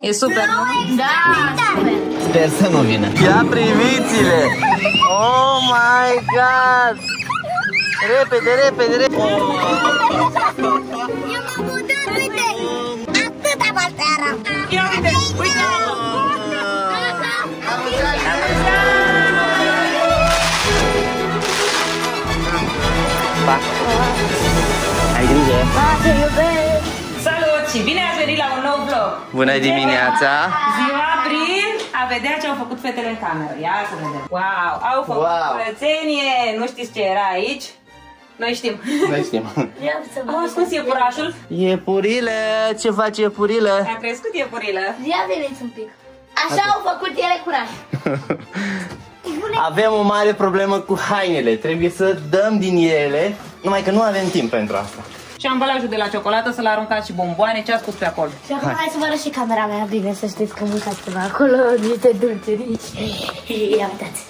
E super, nu? Da, super. Sper să nu vină. Ia priviți-le! Oh my god! Repede, repede, repede! Eu m-am mutat, uite! Atâta balteara! Ia uite, uite! Pa! Ai grijă! Pa, te iubesc! Salut și bine ați venit la un nou vlog! Bună dimineața! Ziua prin a vedea ce au făcut fetele în cameră. Ia să vedem. Wow, au făcut Wow. curățenie. Nu știți ce era aici? Noi știm. Noi știm. Vreau să Au ascuns iepurașul. Iepurile! Ce face iepurilă? A crescut iepurilă. Ia veniți un pic. Așa au făcut ele curaj. Avem o mare problemă cu hainele. Trebuie să dăm din ele, numai că nu avem timp pentru asta. Și ambalajul de la ciocolată să-l aruncați și bomboane. Ce a spus pe acolo? Și acum hai să vă arăt și camera mea bine, să știți că mâncați ceva acolo, niște dulciurici. Ia uitați.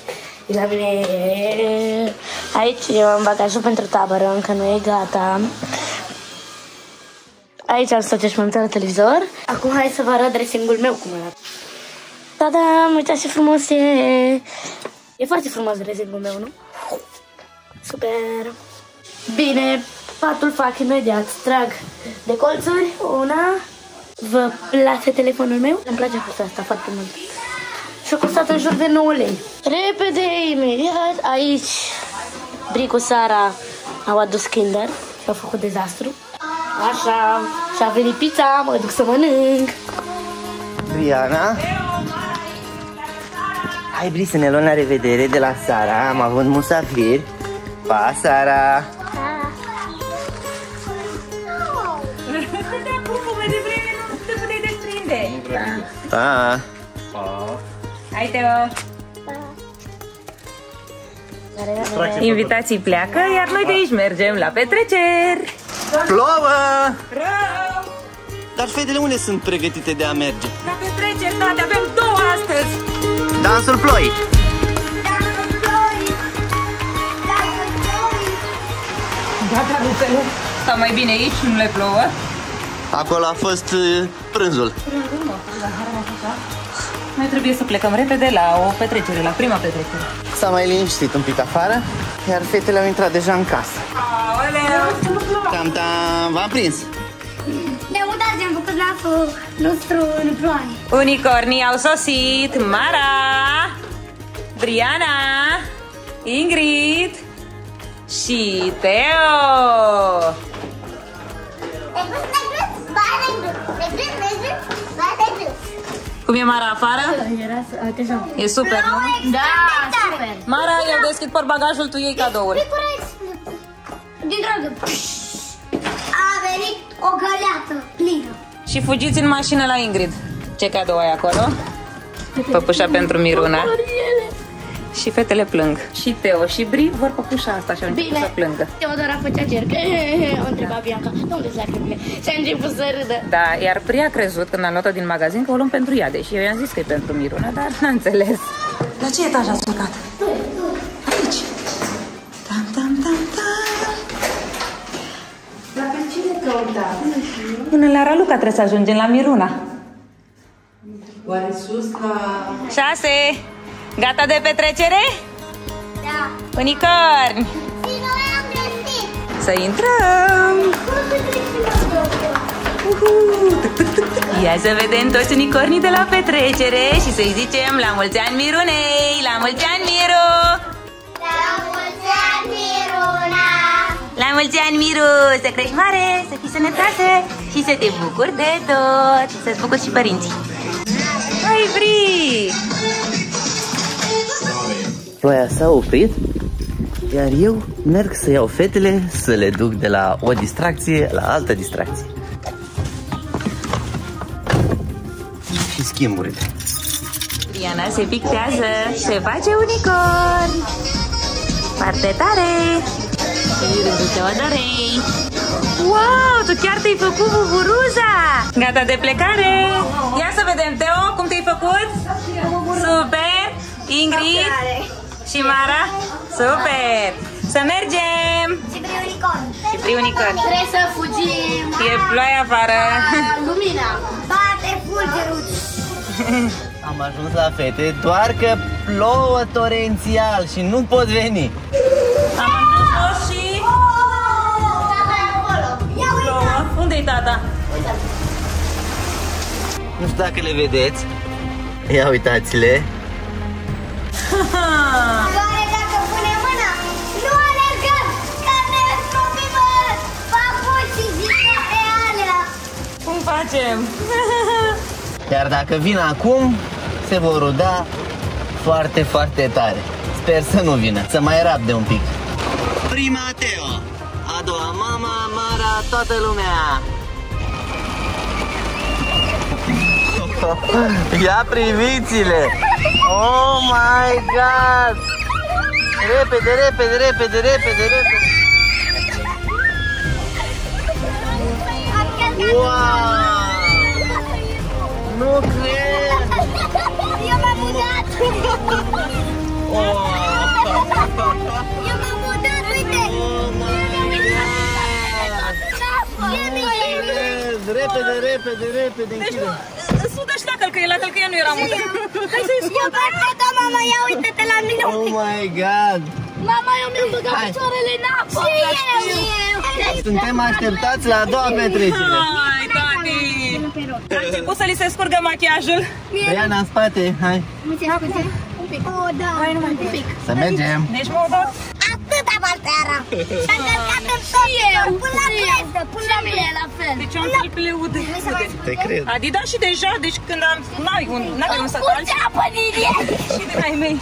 La mine aici eu am bagajul pentru tabără, încă nu e gata. Aici am stat și m-am uitat la televizor. Acum hai să vă arăt dressing-ul meu cum arată. Da-da, uitați ce frumos e. E foarte frumos dressing-ul meu, nu? Super. Bine, patul fac imediat. Trag de colțuri, una. Vă place telefonul meu? Îmi place cu asta foarte mult. Și a costat în jur de 9 lei. Repede, imediat, aici Bricu Sara au adus Kinder și au făcut dezastru. Așa, și a venit pizza, mă duc să mănânc. Diana? Hai, Bri, să ne luăm la revedere de la Sara. Am avut musafiri. Pa, Sara! Pa! Hai, Teo. Invitații pleacă, iar noi de aici mergem la petreceri. Plouă! Rău! Dar fetele unde sunt pregătite de a merge? La petreceri, toate, avem două astăzi. Dansul ploi! Gata, rupele. Sau mai bine aici, nu le plouă. Acolo a fost uh, prânzul. Noi trebuie să plecăm repede la o petrecere, la prima petrecere. S-a mai liniștit un pic afară, iar fetele au intrat deja în casă. Aoleu! Tam, tam, v-am prins. Ne uitați, am făcut laful nostru în ploaie. Unicornii au sosit Mara, Briana, Ingrid și Teo. Cum e Mara afară? Era așa. E super, nu? Da, super. Mara, eu deschid portbagajul, tu iei cadouri. Din dragă. A venit o găleată plină. Și fugiți în mașină la Ingrid. Ce cadou ai acolo? Păpușa pentru Miruna. Și fetele plâng. Și Teo și Bri vor păpușa asta și au început Bine. să plângă. Teodora făcea cerc. O întreba Bianca, de unde sunt lacrimile? Și a început să râdă. Da, iar Pri a crezut când am luat-o din magazin că o luăm pentru ea, deși eu i-am zis că e pentru Miruna, dar n-a înțeles. La ce etaj ați urcat? Aici. Tam, tam, tam, tam. Până la Raluca trebuie să ajungem la Miruna. Oare sus la... Șase. Gata de petrecere? Da. Unicorni. Și noi am găsit. Să intrăm. Uhu. Tuc, tuc, tuc, tuc. Ia să vedem toți unicornii de la petrecere și să-i zicem la mulți ani Mirunei, la mulți ani Miru! La mulți ani, Miruna. La mulți ani Miru! Să crești mare, să fii sănătoasă și să te bucuri de tot! Să-ți bucuri și părinții! Hai, Bri! Ploaia s-a oprit, iar eu merg să iau fetele să le duc de la o distracție la altă distracție. Și schimburile. Diana se pictează, se face unicorn! Foarte tare! Și rândul Teodorei! Wow, tu chiar te-ai făcut buburuza! Gata de plecare! Ia să vedem, Teo, cum te-ai făcut? Super! Ingrid și Mara? Super! Să mergem! Și pe unicorn. Și pri unicorn. Trebuie să fugim. E ploaie afară. Lumina. Bate de fulgeruri. Am ajuns la fete, doar că plouă torențial și nu pot veni. Am ajuns și... Tata e acolo. Ia uite. Plouă. Unde-i tata? Nu știu dacă le vedeți. Ia uitați-le. Doare dacă pune mâna. Nu alergăm, că ne stropim uh, papucii zile pe alea. Cum facem? Iar dacă vin acum, se vor ruda foarte, foarte tare. Sper să nu vină, să mai rabde un pic. Prima Teo, a doua mama, Mara, toată lumea. Ia priviți-le! Oh my god! Repede, repede, repede, repede, repede! Wow! Nu cred! Eu m-am mutat. Oh, Eu m-am mutat, uite. oh my god! E mică. Repede, repede, repede, Deci închide. Nu, sudă și la călcâie, la călcâie nu era mută. Hai să-i Eu perfect, mama, ia uite-te la mine un Oh pic. my god! Mama, eu mi-am băgat Hai. picioarele în apă. Și eu, eu. Suntem așteptați la a doua petrecere. Hai, tati! A început să li se scurgă machiajul. Iana în spate, hai Un pic. O, da. Hai, numai un pic. să mergem. Deci mă dau Atâta balteara. Și-a călcat în tot. Până la piesă, până la mine la fel. Deci am talpile ude. Te cred. Adidas și deja, deci când am... N-ai un, n-ai un să Curge apă din el. și din ai mei.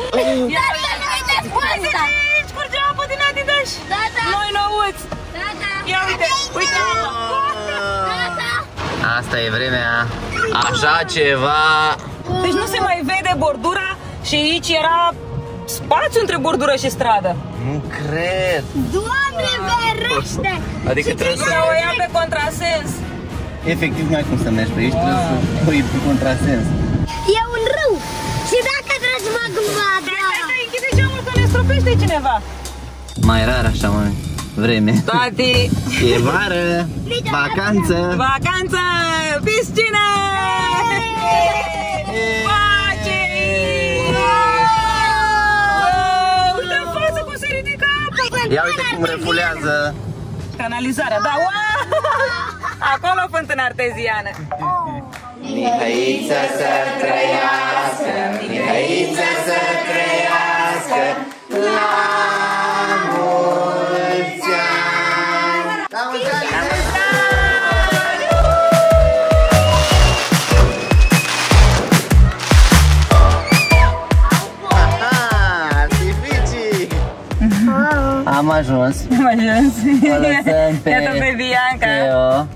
Dar să nu uiteți cu asta. Deci curge apă din Adidas. Da, da. Noi nouți. Da, da. Ia uite, uite. Da, da. Asta e vremea. Așa ceva. Deci nu se mai vede bordura și aici era spațiu între bordură și stradă. Nu cred. Doamne, ferește! Adică trebuie să... Să o ia pe contrasens. Efectiv nu ai cum să mergi pe aici, trebuie să pui pe contrasens. E un râu! Și dacă trebuie să mă gâmba, Hai, hai, închide geamul că ne stropește cineva. Mai rar așa, mă, vreme. Tati, E vară, vacanță. vacanță, piscină! Pace! Ia uite cum refulează. Canalizarea, da, wow! Acolo fântână arteziană. Mihaița să trăiască, Mihaița să trăiască, la ajuns. Am ajuns. O lăsăm pe Iată pe Bianca Teo.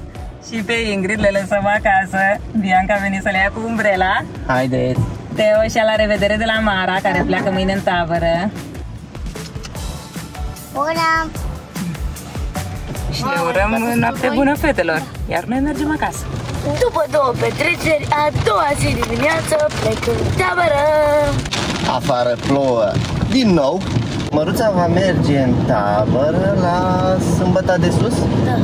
și pe Ingrid, le lăsăm acasă. Bianca a venit să le ia cu umbrela. Haideți! Teo și la revedere de la Mara, care pleacă mâine în tabără. Bună! Și le urăm noapte bună fetelor. Iar noi mergem acasă. După două petreceri, a doua zi dimineață plec în tabără. Afară plouă. Din nou, Măruța va merge în tabără la Sâmbăta de Sus. Da.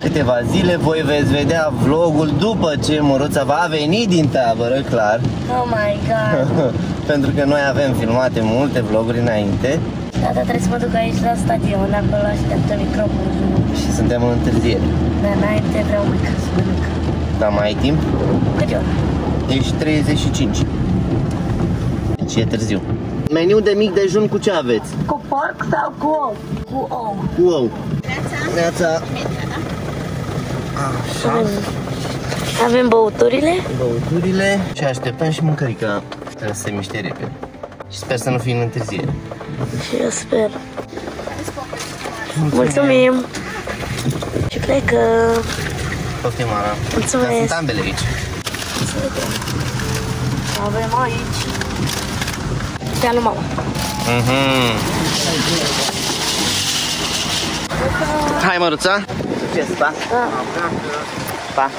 Câteva zile voi veți vedea vlogul după ce Măruța va veni din tabără, clar. Oh my god. Pentru că noi avem filmate multe vloguri înainte Tata trebuie să mă duc aici la stadion, acolo așteaptă microfonul. și suntem în întârziere. Dar înainte vreau mâncare să mănânc. Dar mai ai timp? Câte ori? Ești 35. Deci e târziu. Meniu de mic dejun cu ce aveți? Cu porc sau cu ou? Cu ou. Cu ou. Neața. Așa. Avem băuturile. băuturile și așteptăm și mâncărica. Trebuie să se miște repede. Și sper să nu fie în întârziere. Și eu sper. Mulțumim. Și plecăm. Poftim, Mara. Mulțumesc. Dar sunt ambele aici. Avem aici. Ia nu mama. Mhm. Hai, Măruța. Succes, pa. Pa.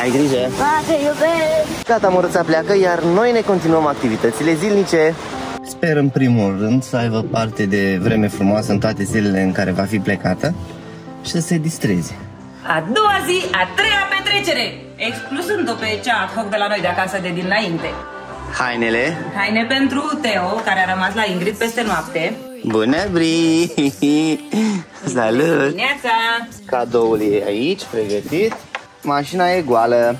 Ai grijă. Pa, te iubesc. Gata, Măruța pleacă, iar noi ne continuăm activitățile zilnice. Sper în primul rând să aibă parte de vreme frumoasă în toate zilele în care va fi plecată și să se distreze. A doua zi, a treia petrecere. exclusând-o pe cea ad hoc de la noi de acasă de dinainte. Hainele. Haine pentru Teo, care a rămas la Ingrid peste noapte. Bună, Bri! Salut! Dimineața! Cadoul e aici, pregătit. Mașina e goală.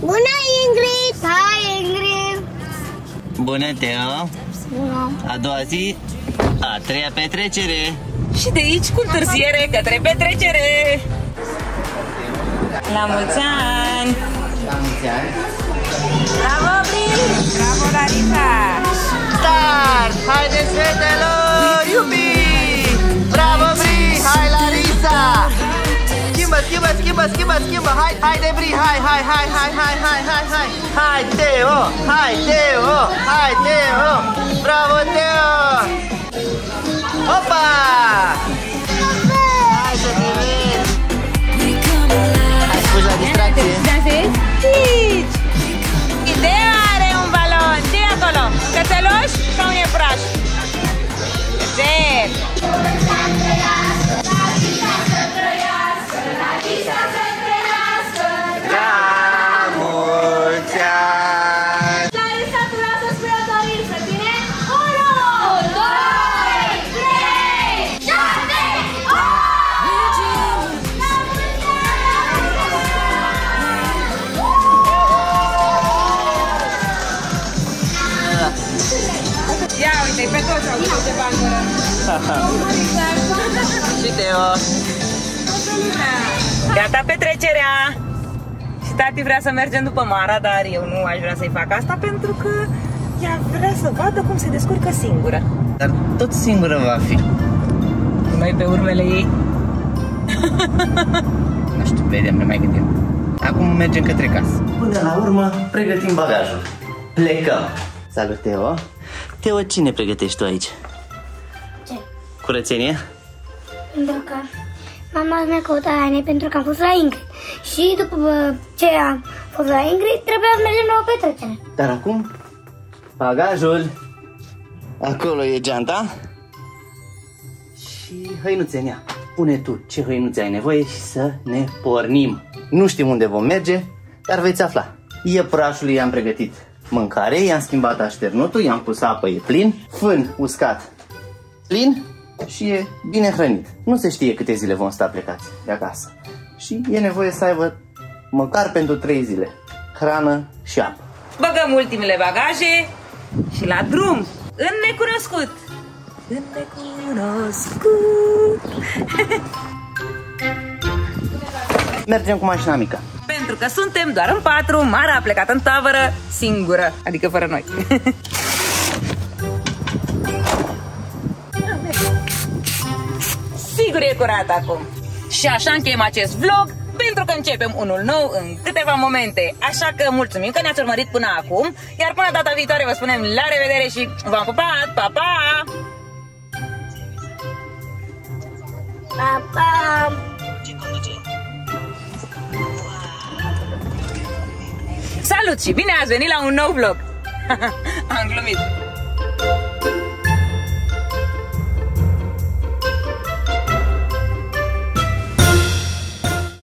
Bună, Ingrid! Hai, Ingrid! Bună, Teo! Bună! A doua zi, a treia petrecere. Și de aici cu întârziere către petrecere! La mulți ani! La mulți ani. Bravo, Bril! Bravo, Larisa! Start! Haideți, fetelor! Iubi! Bravo, Bri! Hai, Larisa! Schimbă, schimbă, schimbă, schimbă, schimbă! Hai, hai de Bri! Hai, hai, hai, hai, hai, hai, hai, hai! Hai, Teo! Hai, Teo! Hai, Teo! Bravo, Teo! Opa! zero. Ia uite, pe toți au uite ce bangură. Și Teo! Gata petrecerea! Și tati vrea să mergem după Mara, dar eu nu aș vrea să-i fac asta pentru că ea vrea să vadă cum se descurcă singură. Dar tot singură va fi. Noi pe urmele ei. Nu știu, vedem, ne mai gândim. Acum mergem către casă. Până la urmă, pregătim bagajul. Plecăm. Salut, Teo. Teo, cine pregătești tu aici? Ce? Curățenie? Pentru că mama mi-a căutat haine pentru că am fost la Ingrid. Și după ce am fost la Ingrid, trebuia să mergem la o petrecere. Dar acum, bagajul. Acolo e geanta. Și hăinuțe în ea. Pune tu ce hăinuțe ai nevoie și să ne pornim. Nu știm unde vom merge, dar veți afla. Iepurașul i-am pregătit mâncare, i-am schimbat așternutul, i-am pus apă, e plin, fân uscat, plin și e bine hrănit. Nu se știe câte zile vom sta plecați de acasă. Și e nevoie să aibă măcar pentru 3 zile hrană și apă. Băgăm ultimele bagaje și la drum, în necunoscut. În necunoscut. Mergem cu mașina mică. Pentru că suntem doar în patru, Mara a plecat în tabără singură, adică fără noi. Sigur e curat acum. Și așa încheiem acest vlog, pentru că începem unul nou în câteva momente. Așa că mulțumim că ne-ați urmărit până acum, iar până data viitoare vă spunem la revedere și v-am pupat! Pa, pa! Pa, pa! Salut și bine ați venit la un nou vlog! Am glumit!